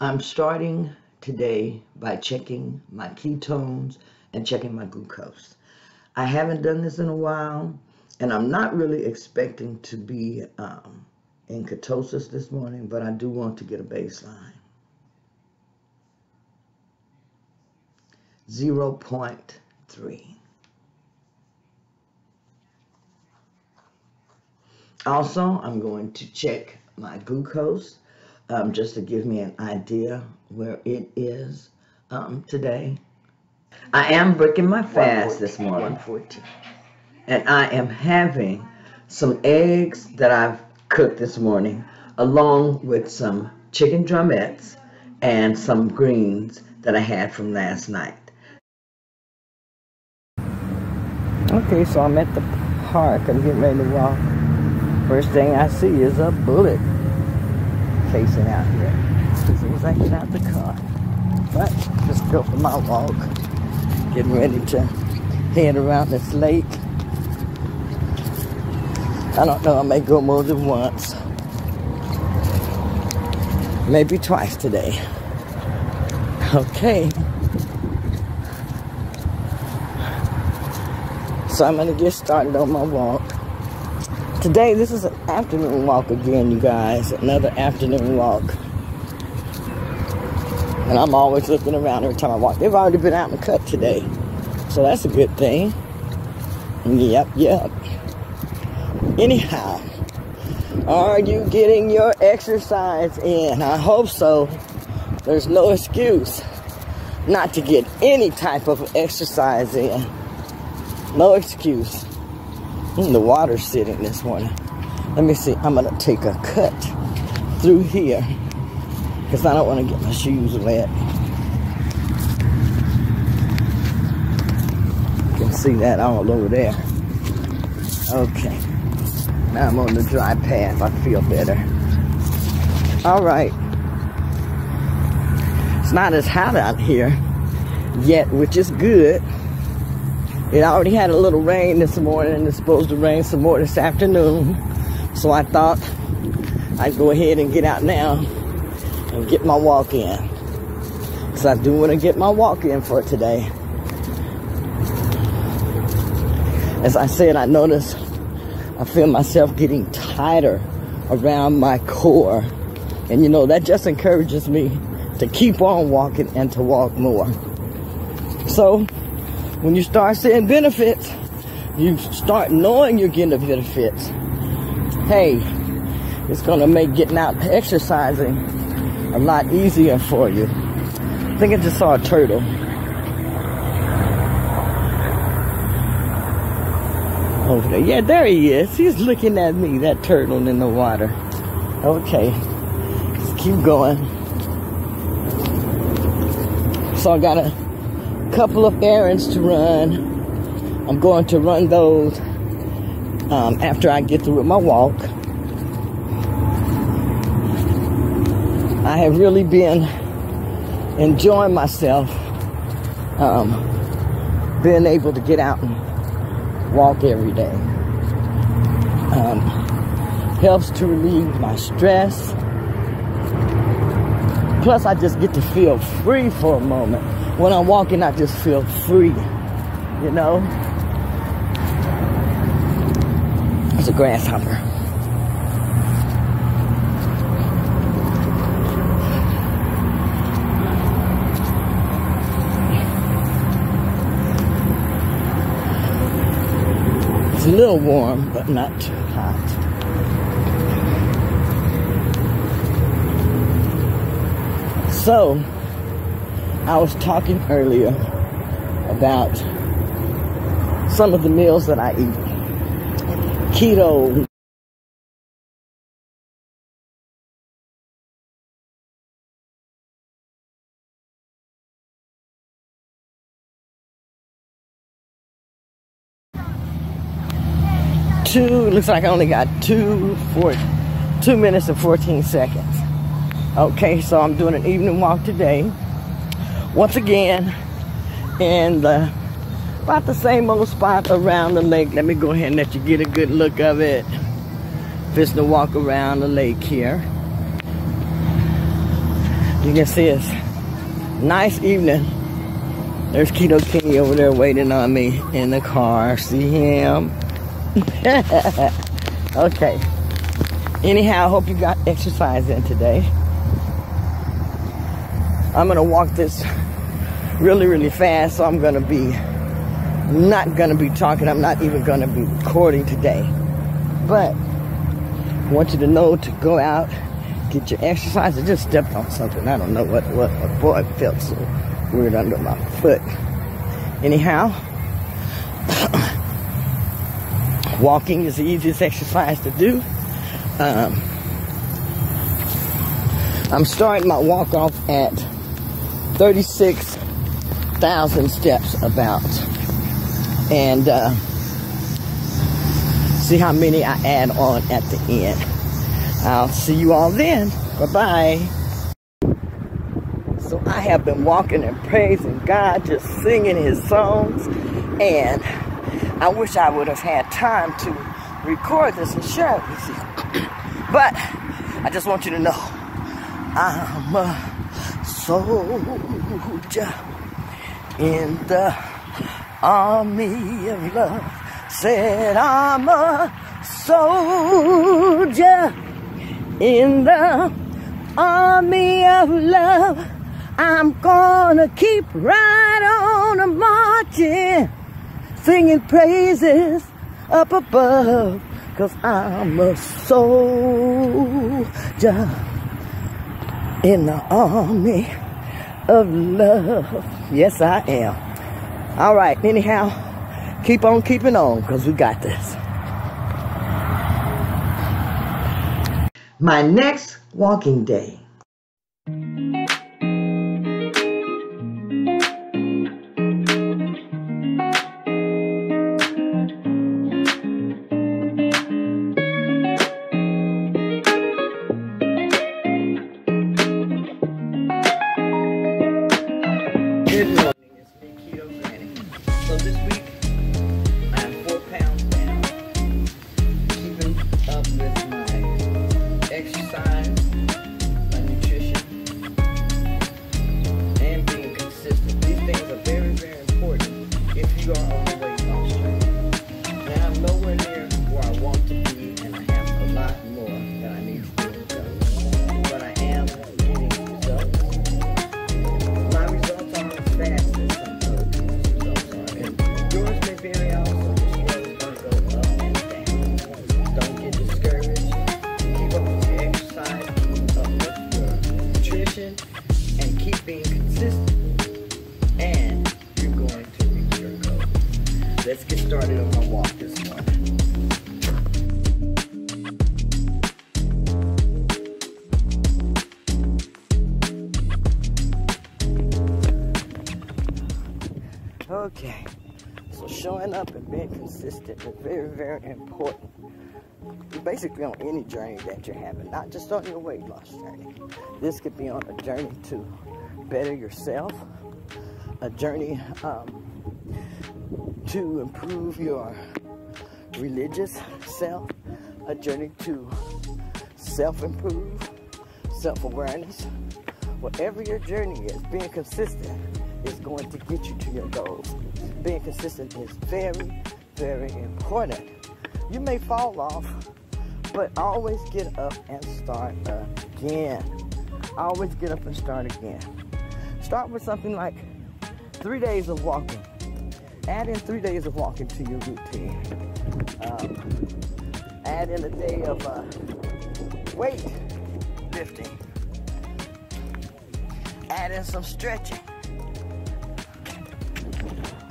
I'm starting today by checking my ketones and checking my glucose. I haven't done this in a while, and I'm not really expecting to be um, in ketosis this morning, but I do want to get a baseline. 0.3. Also, I'm going to check my glucose um, just to give me an idea where it is um, today. I am breaking my fast this morning. 114. And I am having some eggs that I've cooked this morning along with some chicken drumettes and some greens that I had from last night. Okay, so I'm at the park. I'm getting ready to walk. First thing I see is a bullet casing out here. As soon as I get out the car. But just go for my walk. Getting ready to head around this lake. I don't know, I may go more than once. Maybe twice today. Okay. So I'm gonna get started on my walk. Today, this is an afternoon walk again, you guys. Another afternoon walk. And I'm always looking around every time I walk. They've already been out and cut today. So that's a good thing. Yep, yep. Anyhow, are you getting your exercise in? I hope so. There's no excuse not to get any type of exercise in. No excuse. Mm, the water's sitting this morning. Let me see. I'm going to take a cut through here because I don't want to get my shoes wet. You can see that all over there. Okay. Now I'm on the dry path. I feel better. All right. It's not as hot out here yet, which is good. It already had a little rain this morning. And it's supposed to rain some more this afternoon. So I thought I'd go ahead and get out now and get my walk in. Because I do want to get my walk in for today. As I said, I notice I feel myself getting tighter around my core. And you know, that just encourages me to keep on walking and to walk more. So, when you start seeing benefits, you start knowing you're getting the benefits. Hey, it's going to make getting out exercising a lot easier for you. I think I just saw a turtle. Over there. Yeah, there he is. He's looking at me, that turtle in the water. Okay, let's keep going. So I got a couple of errands to run. I'm going to run those um, after I get through with my walk. I have really been enjoying myself, um, being able to get out and walk every day. Um, helps to relieve my stress. Plus, I just get to feel free for a moment when I'm walking, I just feel free, you know? It's a grasshopper. It's a little warm, but not too hot. So, I was talking earlier about some of the meals that I eat. Keto. Two, looks like I only got two, four, two minutes and 14 seconds. Okay, so I'm doing an evening walk today once again in the about the same old spot around the lake. Let me go ahead and let you get a good look of it. Just to walk around the lake here. You can see it's nice evening. There's Keto Kenny over there waiting on me in the car. See him? okay. Anyhow, I hope you got exercise in today. I'm gonna walk this really, really fast, so I'm gonna be not gonna be talking. I'm not even gonna be recording today. But I want you to know to go out, get your exercise. I just stepped on something. I don't know what what. Boy, it felt so weird under my foot. Anyhow, walking is the easiest exercise to do. Um, I'm starting my walk off at 36,000 steps about. And uh, see how many I add on at the end. I'll see you all then. Bye-bye. So I have been walking and praising God, just singing his songs. And I wish I would have had time to record this and share it with you. but I just want you to know I'm a soldier in the army of love. Said I'm a soldier in the army of love. I'm gonna keep right on marching, singing praises up above, cause I'm a soldier in the army of love. Yes, I am. All right, anyhow, keep on keeping on, cause we got this. My next walking day. Yours being consistent is very, very important. Basically, on any journey that you're having, not just on your weight loss journey. This could be on a journey to better yourself, a journey um, to improve your religious self, a journey to self improve, self awareness. Whatever your journey is, being consistent is going to get you to your goals. Being consistent is very, very important. You may fall off, but always get up and start again. Always get up and start again. Start with something like three days of walking. Add in three days of walking to your routine. Um, add in a day of uh, weight lifting. Add in some stretching.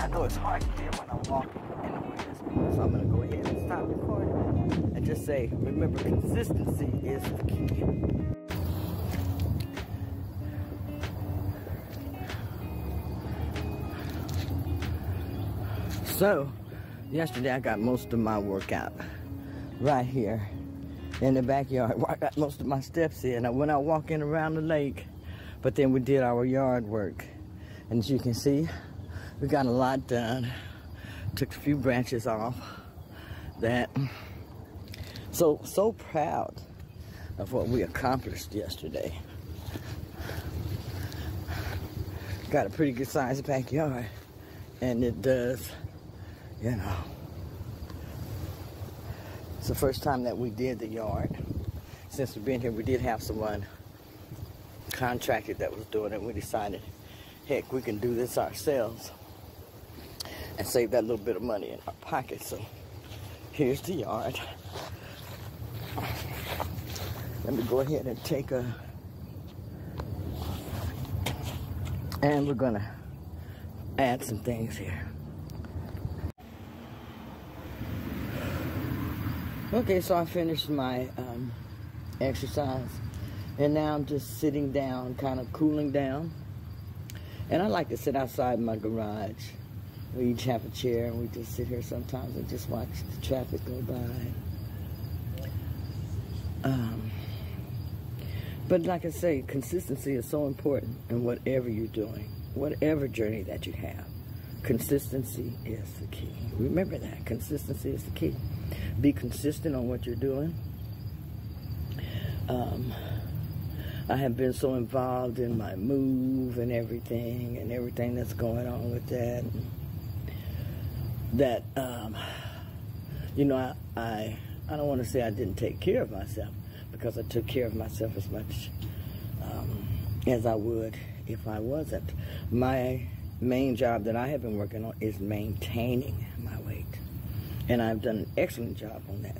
I know it's hard to hear when I'm walking in the woods, so I'm gonna go ahead and stop recording and just say, remember, consistency is the key. So, yesterday I got most of my workout right here in the backyard. where I got most of my steps in. I went out walking around the lake, but then we did our yard work. And as you can see, we got a lot done. Took a few branches off. That so so proud of what we accomplished yesterday. got a pretty good sized backyard. And it does, you know. It's the first time that we did the yard. Since we've been here, we did have someone contracted that was doing it. We decided, heck, we can do this ourselves and save that little bit of money in our pocket. So here's the yard. Let me go ahead and take a, and we're gonna add some things here. Okay, so I finished my um, exercise, and now I'm just sitting down, kind of cooling down. And I like to sit outside my garage. We each have a chair, and we just sit here sometimes and just watch the traffic go by. Um, but like I say, consistency is so important in whatever you're doing, whatever journey that you have. Consistency is the key. Remember that. Consistency is the key. Be consistent on what you're doing. Um, I have been so involved in my move and everything and everything that's going on with that. That, um, you know, I, I, I don't want to say I didn't take care of myself because I took care of myself as much um, as I would if I wasn't. My main job that I have been working on is maintaining my weight. And I've done an excellent job on that.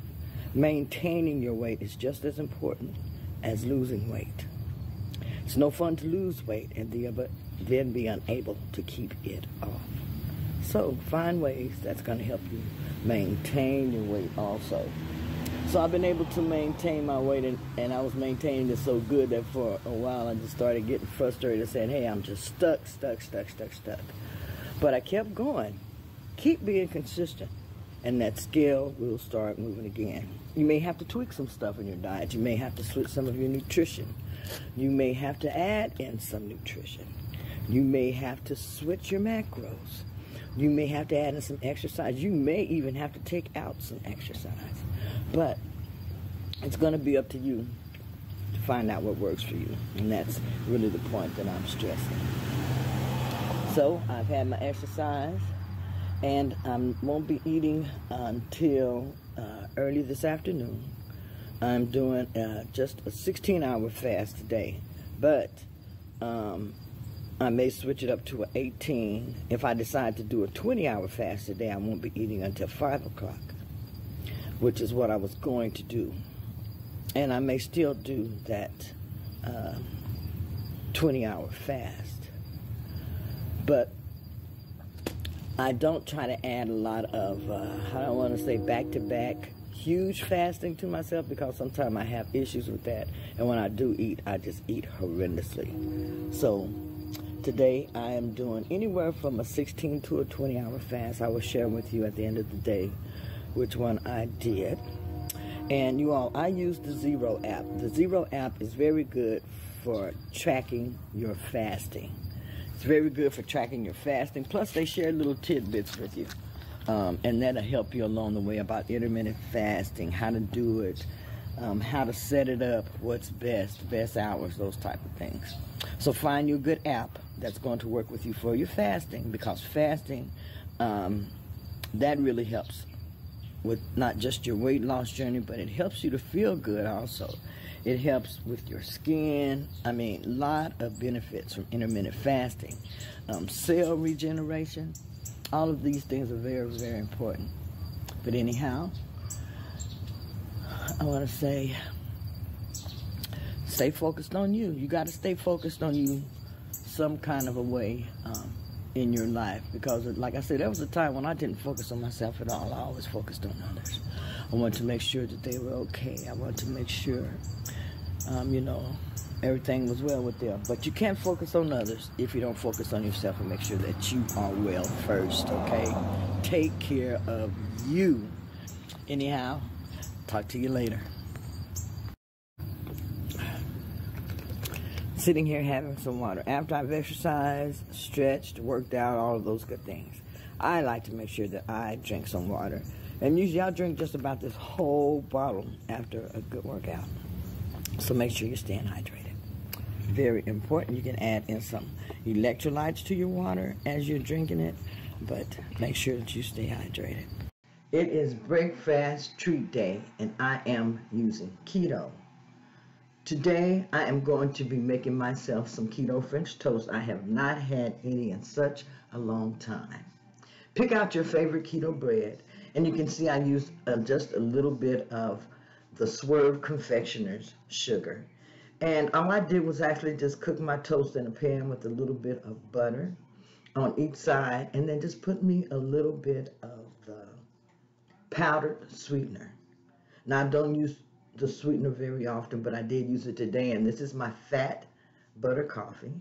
Maintaining your weight is just as important as losing weight. It's no fun to lose weight and then be unable to keep it off. So find ways that's going to help you maintain your weight also. So I've been able to maintain my weight, and, and I was maintaining it so good that for a while I just started getting frustrated, and saying, "Hey, I'm just stuck, stuck, stuck, stuck, stuck." But I kept going. Keep being consistent, and that scale will start moving again. You may have to tweak some stuff in your diet. You may have to switch some of your nutrition. You may have to add in some nutrition. You may have to switch your macros. You may have to add in some exercise. You may even have to take out some exercise. But it's going to be up to you to find out what works for you. And that's really the point that I'm stressing. So I've had my exercise and I won't be eating until uh, early this afternoon. I'm doing uh, just a 16 hour fast today, but um, I may switch it up to an 18. If I decide to do a 20 hour fast today, I won't be eating until 5 o'clock which is what I was going to do. And I may still do that uh, 20 hour fast. But I don't try to add a lot of, uh, I don't want to say back to back huge fasting to myself because sometimes I have issues with that. And when I do eat, I just eat horrendously. So today I am doing anywhere from a 16 to a 20 hour fast. I will share with you at the end of the day which one I did. And you all, I use the Zero app. The Zero app is very good for tracking your fasting. It's very good for tracking your fasting. Plus, they share little tidbits with you. Um, and that'll help you along the way about intermittent fasting, how to do it, um, how to set it up, what's best, best hours, those type of things. So find you a good app that's going to work with you for your fasting because fasting, um, that really helps with not just your weight loss journey, but it helps you to feel good also. It helps with your skin. I mean, a lot of benefits from intermittent fasting. Um, cell regeneration. All of these things are very, very important. But anyhow, I want to say, stay focused on you. You got to stay focused on you some kind of a way. Um, in your life. Because like I said there was a time when I didn't focus on myself at all. I always focused on others. I wanted to make sure that they were okay. I wanted to make sure um, you know everything was well with them. But you can't focus on others if you don't focus on yourself and make sure that you are well first okay? Take care of you. Anyhow talk to you later sitting here having some water. After I've exercised, stretched, worked out, all of those good things, I like to make sure that I drink some water. And usually I'll drink just about this whole bottle after a good workout. So make sure you're staying hydrated. very important. You can add in some electrolytes to your water as you're drinking it, but make sure that you stay hydrated. It is breakfast treat day, and I am using keto. Today, I am going to be making myself some keto French toast. I have not had any in such a long time. Pick out your favorite keto bread, and you can see I used uh, just a little bit of the Swerve Confectioners sugar. And all I did was actually just cook my toast in a pan with a little bit of butter on each side, and then just put me a little bit of powdered sweetener. Now, I don't use the sweetener very often, but I did use it today, and this is my fat butter coffee.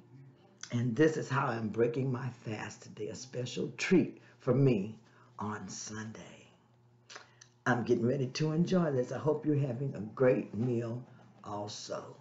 And this is how I'm breaking my fast today, a special treat for me on Sunday. I'm getting ready to enjoy this. I hope you're having a great meal also.